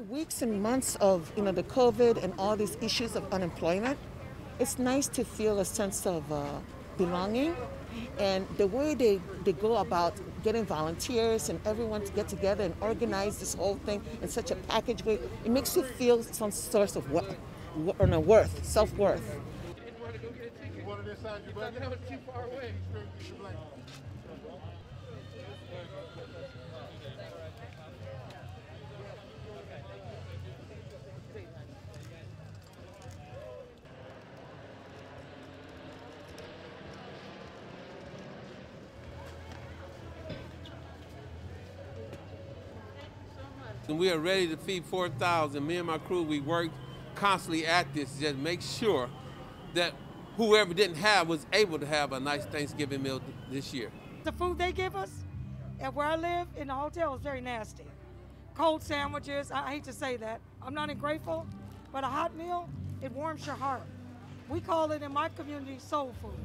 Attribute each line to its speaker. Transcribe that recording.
Speaker 1: After weeks and months of you know the COVID and all these issues of unemployment, it's nice to feel a sense of uh, belonging. And the way they, they go about getting volunteers and everyone to get together and organize this whole thing in such a package way, it makes you feel some source of worth, worth self worth.
Speaker 2: And we are ready to feed 4,000. Me and my crew, we worked constantly at this to just make sure that whoever didn't have was able to have a nice Thanksgiving meal this year.
Speaker 3: The food they give us at where I live in the hotel is very nasty. Cold sandwiches, I hate to say that. I'm not ungrateful, but a hot meal, it warms your heart. We call it in my community soul food.